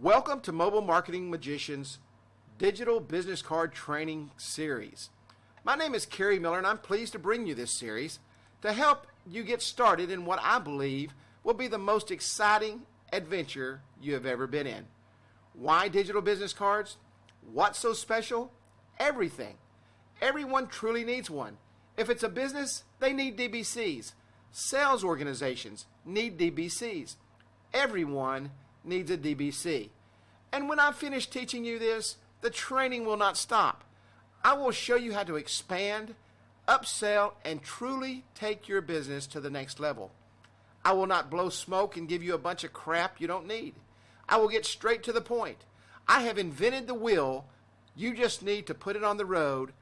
Welcome to Mobile Marketing Magician's Digital Business Card Training Series. My name is Kerry Miller, and I'm pleased to bring you this series to help you get started in what I believe will be the most exciting adventure you have ever been in. Why digital business cards? What's so special? Everything. Everyone truly needs one. If it's a business, they need DBCs. Sales organizations need DBCs. Everyone needs a DBC. And when I finish teaching you this, the training will not stop. I will show you how to expand, upsell, and truly take your business to the next level. I will not blow smoke and give you a bunch of crap you don't need. I will get straight to the point. I have invented the wheel. You just need to put it on the road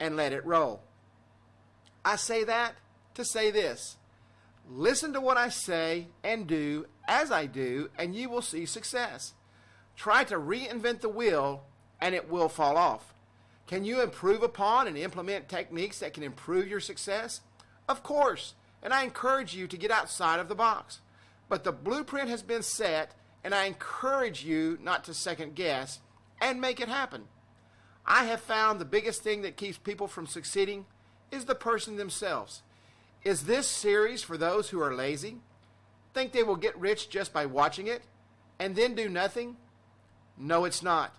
and let it roll. I say that to say this. Listen to what I say and do as I do, and you will see success. Try to reinvent the wheel, and it will fall off. Can you improve upon and implement techniques that can improve your success? Of course, and I encourage you to get outside of the box. But the blueprint has been set, and I encourage you not to second guess and make it happen. I have found the biggest thing that keeps people from succeeding is the person themselves. Is this series for those who are lazy? Think they will get rich just by watching it and then do nothing? No, it's not.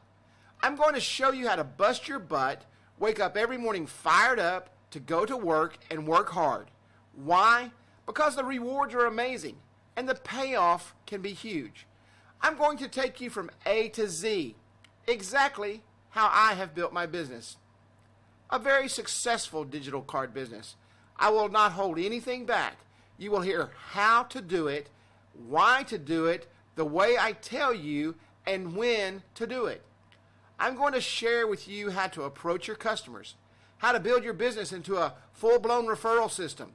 I'm going to show you how to bust your butt, wake up every morning fired up to go to work and work hard. Why? Because the rewards are amazing and the payoff can be huge. I'm going to take you from A to Z, exactly how I have built my business. A very successful digital card business. I will not hold anything back. You will hear how to do it, why to do it, the way I tell you, and when to do it. I'm going to share with you how to approach your customers, how to build your business into a full blown referral system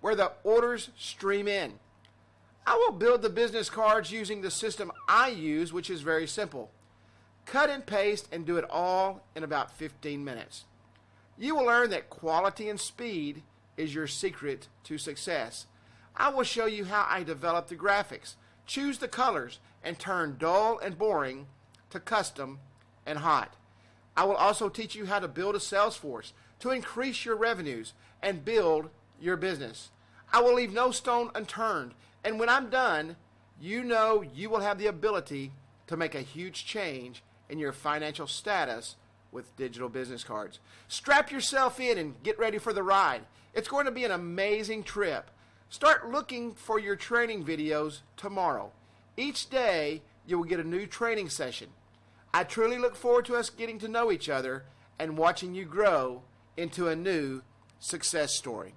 where the orders stream in. I will build the business cards using the system I use, which is very simple. Cut and paste and do it all in about 15 minutes. You will learn that quality and speed is your secret to success. I will show you how I develop the graphics, choose the colors, and turn dull and boring to custom and hot. I will also teach you how to build a sales force to increase your revenues and build your business. I will leave no stone unturned, and when I'm done, you know you will have the ability to make a huge change in your financial status with digital business cards. Strap yourself in and get ready for the ride. It's going to be an amazing trip. Start looking for your training videos tomorrow. Each day, you will get a new training session. I truly look forward to us getting to know each other and watching you grow into a new success story.